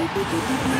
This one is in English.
Time for.